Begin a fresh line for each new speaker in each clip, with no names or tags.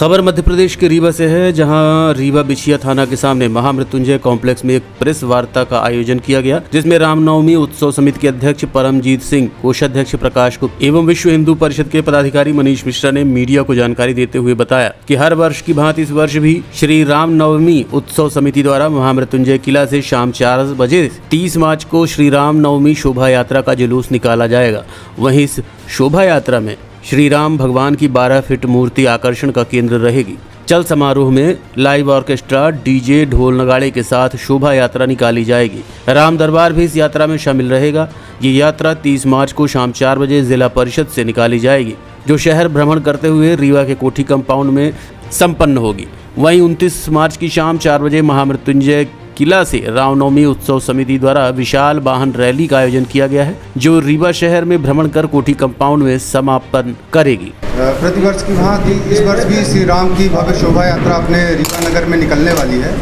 खबर मध्य प्रदेश के रीवा से है, जहाँ रीवा बिछिया थाना के सामने महामृत्युंजय कॉम्प्लेक्स में एक प्रेस वार्ता का आयोजन किया गया, जिसमें रामनवमी उत्सव समिति के अध्यक्ष परमजीत सिंह, कोषाध्यक्ष प्रकाश गुप्त एवं विश्व हिंदू परिषद के पदाधिकारी मनीष मिश्रा ने मीडिया को जानकारी देते हुए बताया कि हर वर्ष की भांति इस वर्ष भी श्री रामनवमी उत्सव समिति द्वारा महामृत्युंजय किला से शाम चार बजे तीस मार्च को श्री राम नवमी शोभा यात्रा का जुलूस निकाला जाएगा। वहीं इस शोभा यात्रा में श्री राम भगवान की 12 फीट मूर्ति आकर्षण का केंद्र रहेगी। चल समारोह में लाइव ऑर्केस्ट्रा, डीजे, ढोल नगाड़े के साथ शोभा यात्रा निकाली जाएगी। राम दरबार भी इस यात्रा में शामिल रहेगा। ये यात्रा 30 मार्च को शाम चार बजे जिला परिषद से निकाली जाएगी, जो शहर भ्रमण करते हुए रीवा के कोठी कंपाउंड में संपन्न होगी। वहीं 29 मार्च की शाम चार बजे महामृत्युंजय किला से रामनवमी उत्सव समिति द्वारा विशाल वाहन रैली का आयोजन किया गया है, जो रीवा शहर में भ्रमण कर कोठी कंपाउंड में समापन करेगी।
प्रतिवर्ष की भांति इस वर्ष भी श्री राम की भव्य शोभा यात्रा अपने रीवा नगर में निकलने वाली है।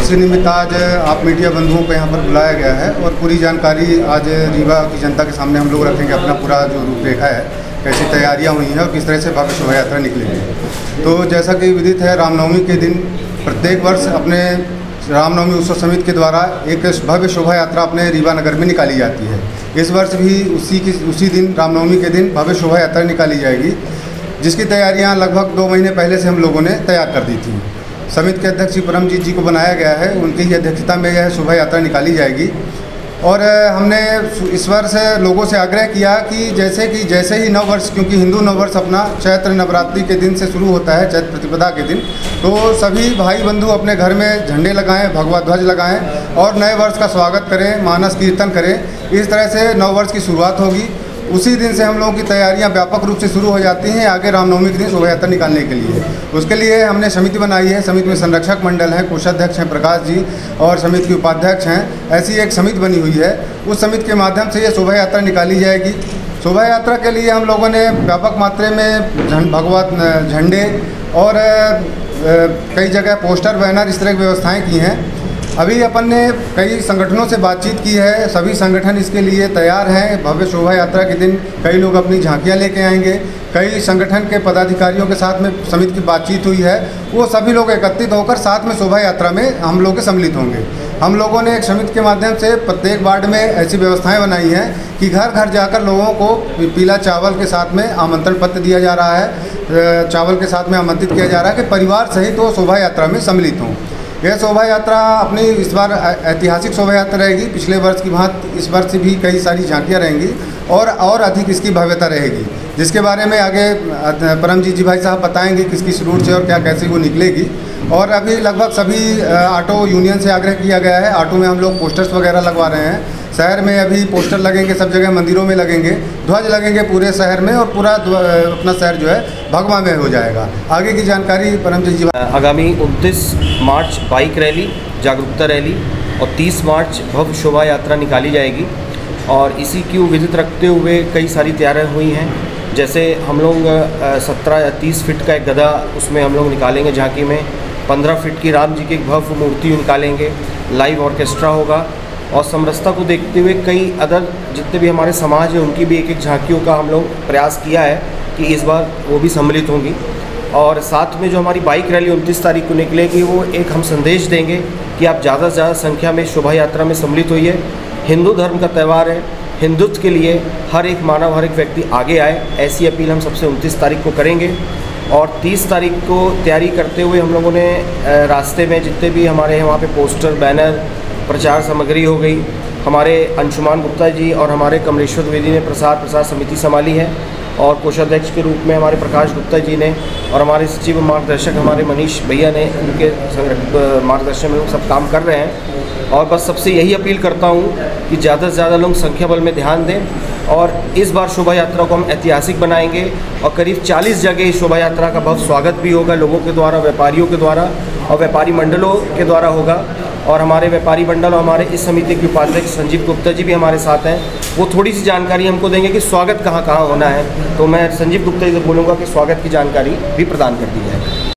इसी निमित्त आज आप मीडिया बंधुओं को यहाँ पर बुलाया गया है और पूरी जानकारी आज रीवा की जनता के सामने हम लोग रखेंगे अपना पूरा जो रूपरेखा है, कैसी तैयारियाँ हुई हैं और किस तरह से भव्य शोभा यात्रा निकलेगी तो जैसा कि विदित है, रामनवमी के दिन प्रत्येक वर्ष अपने रामनवमी उत्सव समिति के द्वारा एक भव्य शोभा यात्रा अपने रीवा नगर में निकाली जाती है। इस वर्ष भी उसी की, उसी दिन, रामनवमी के दिन भव्य शोभा यात्रा निकाली जाएगी, जिसकी तैयारियाँ लगभग दो महीने पहले से हम लोगों ने तैयार कर दी थी। समिति के अध्यक्ष परमजीत जी को बनाया गया है, उनकी ही अध्यक्षता में यह शोभा यात्रा निकाली जाएगी। और हमने इस वर्ष लोगों से आग्रह किया कि जैसे कि, जैसे ही नववर्ष, क्योंकि हिंदू नववर्ष अपना चैत्र नवरात्रि के दिन से शुरू होता है, चैत्र प्रतिपदा के दिन तो सभी भाई बंधु अपने घर में झंडे लगाएँ, भगवा ध्वज लगाएँ और नए वर्ष का स्वागत करें, मानस कीर्तन करें। इस तरह से नववर्ष की शुरुआत होगी। उसी दिन से हम लोगों की तैयारियाँ व्यापक रूप से शुरू हो जाती हैं, आगे रामनवमी के दिन शोभा यात्रा निकालने के लिए। उसके लिए हमने समिति बनाई है, समिति में संरक्षक मंडल है, कोषाध्यक्ष हैं प्रकाश जी और समिति के उपाध्यक्ष हैं। ऐसी एक समिति बनी हुई है। उस समिति के माध्यम से ये शोभा यात्रा निकाली जाएगी। शोभा यात्रा के लिए हम लोगों ने व्यापक मात्रा में भगवत झंडे और कई जगह पोस्टर, बैनर, इस तरह की व्यवस्थाएँ की हैं। अभी अपन ने कई संगठनों से बातचीत की है, सभी संगठन इसके लिए तैयार हैं। भव्य शोभा यात्रा के दिन कई लोग अपनी झांकियाँ लेके आएँगे। कई संगठन के पदाधिकारियों के साथ में समिति की बातचीत हुई है। वो सभी लोग एकत्रित होकर साथ में शोभा यात्रा में हम लोग सम्मिलित होंगे। हम लोगों ने एक समिति के माध्यम से प्रत्येक वार्ड में ऐसी व्यवस्थाएँ बनाई हैं कि घर घर जाकर लोगों को पीला चावल के साथ में आमंत्रण पत्र दिया जा रहा है। चावल के साथ में आमंत्रित किया जा रहा है कि परिवार सहित वो शोभा यात्रा में सम्मिलित हों। यह शोभा यात्रा अपनी इस बार ऐतिहासिक शोभा यात्रा रहेगी। पिछले वर्ष की बात इस वर्ष भी कई सारी झांकियाँ रहेंगी और और अधिक इसकी भव्यता रहेगी। जिसके बारे में आगे परमजीत जी भाई साहब बताएँगे किसकी किस रूट से और क्या कैसे वो निकलेगी। और अभी लगभग सभी ऑटो यूनियन से आग्रह किया गया है। ऑटो में हम लोग पोस्टर्स वगैरह लगवा रहे हैं। शहर में अभी पोस्टर लगेंगे, सब जगह मंदिरों में लगेंगे। ध्वज लगेंगे पूरे शहर में और पूरा अपना शहर जो है, भगवा में हो जाएगा। आगे की जानकारी परमजीत जी
आगामी उनतीस मार्च बाइक रैली, जागरूकता रैली और 30 मार्च भव्य शोभा यात्रा निकाली जाएगी। और इसी की विदित रखते हुए कई सारी तैयारियाँ हुई हैं। जैसे हम लोग सत्रह या तीस फिट का एक गधा उसमें हम लोग निकालेंगे झांकी में। पंद्रह फिट की राम जी की एक भव्य मूर्ति निकालेंगे। लाइव ऑर्केस्ट्रा होगा। और समरसता को देखते हुए कई अदर जितने भी हमारे समाज हैं, उनकी भी एक एक झांकियों का हम लोग प्रयास किया है कि इस बार वो भी सम्मिलित होंगी। और साथ में जो हमारी बाइक रैली उनतीस तारीख को निकलेगी, वो एक हम संदेश देंगे कि आप ज़्यादा से ज़्यादा संख्या में शोभा यात्रा में सम्मिलित होइए। हिंदू धर्म का त्यौहार है। हिंदुत्व के लिए हर एक मानव, हर एक व्यक्ति आगे आए। ऐसी अपील हम सबसे उनतीस तारीख को करेंगे। और 30 तारीख को तैयारी करते हुए हम लोगों ने रास्ते में जितने भी हमारे वहाँ पे पोस्टर, बैनर, प्रचार सामग्री हो गई, हमारे अंशुमान गुप्ता जी और हमारे कमलेश्वर द्विवेदी ने प्रसार प्रसार समिति संभाली है और कोषाध्यक्ष के रूप में हमारे प्रकाश गुप्ता जी ने और हमारे सचिव मार्गदर्शक हमारे मनीष भैया ने उनके मार्गदर्शन में सब काम कर रहे हैं। और बस सबसे यही अपील करता हूँ कि ज़्यादा से ज़्यादा लोग संख्या बल में ध्यान दें और इस बार शोभा यात्रा को हम ऐतिहासिक बनाएँगे और करीब 40 जगह इस शोभा यात्रा का बहुत स्वागत भी होगा लोगों के द्वारा, व्यापारियों के द्वारा और व्यापारी मंडलों के द्वारा होगा। और हमारे व्यापारी मंडल और हमारे इस समिति के उपाध्यक्ष संजीव गुप्ता जी भी हमारे साथ हैं। वो थोड़ी सी जानकारी हमको देंगे कि स्वागत कहाँ कहाँ होना है। तो मैं संजीव गुप्ता जी से बोलूँगा कि स्वागत की जानकारी भी प्रदान कर दी जाए।